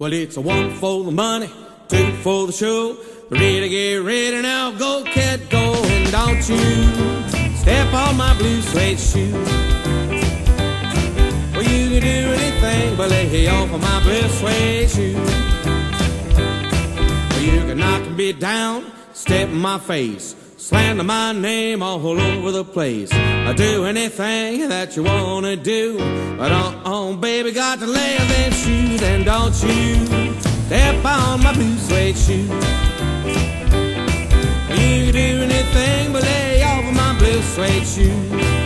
Well, it's a one for the money, two for the show. Three to get ready now. Go, cat, go, and don't you step on my blue suede shoe. Well, you can do anything but lay off of my blue suede shoe. Well, you can knock me down, step in my face. Slander my name all over the place. I do anything that you wanna do. But on, on baby, got to lay them shoes and don't you step on my blue suede shoe. You can do anything but lay off of my blue suede shoe.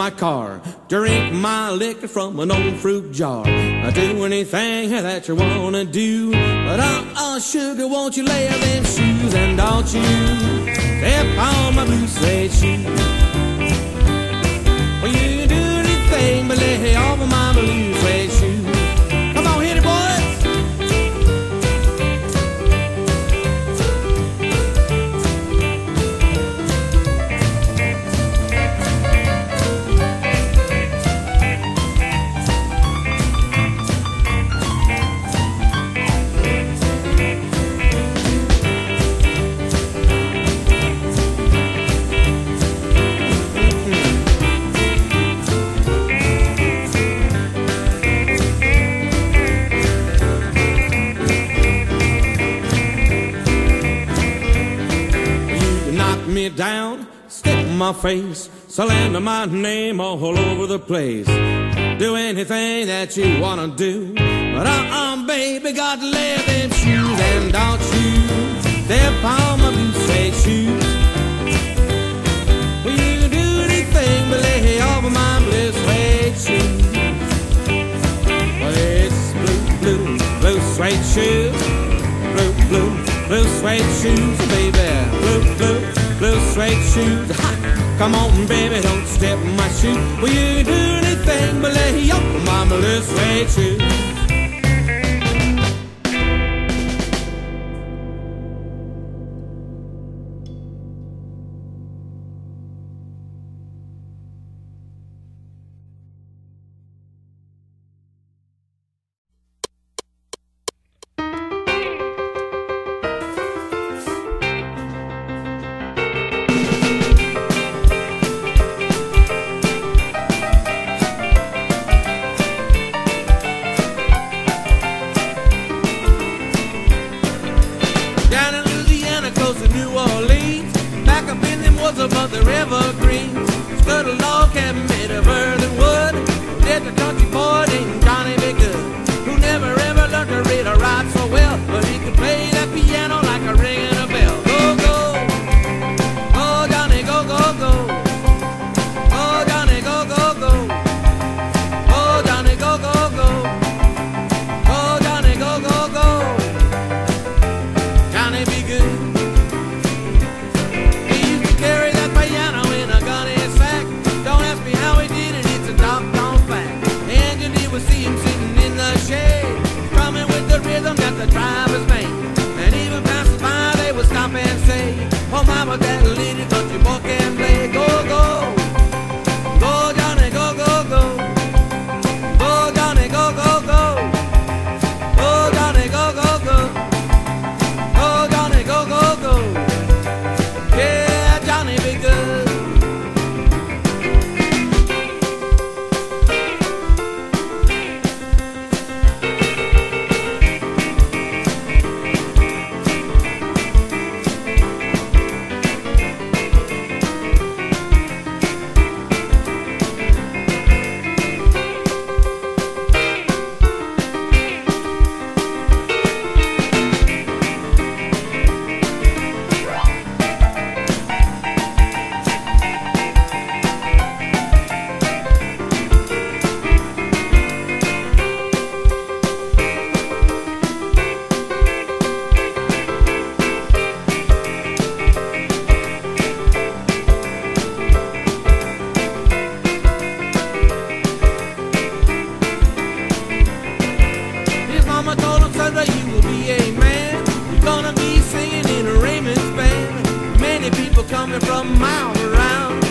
My car, drink my liquor from an old fruit jar. I do anything that you wanna do, but uh, uh, sugar, won't you lay them shoes and don't you step on my blue suede shoe. My face, slander my name all over the place. Do anything that you wanna do, but uh-uh, baby, got lay them shoes and don't you step on my blue suede shoes. Well, you can do anything but lay off of my blue suede shoes. Well, it's blue, blue, blue suede shoes. Blue, blue, blue suede shoes, baby. Blue, blue, blue suede shoes. Ha! Come on, baby, don't step in my shoe. Well, you do anything but lay off of my blue suede Down in Louisiana, close to New Orleans. Back up in them woods above the evergreens. Stood a Oh, mama, that coming from miles around.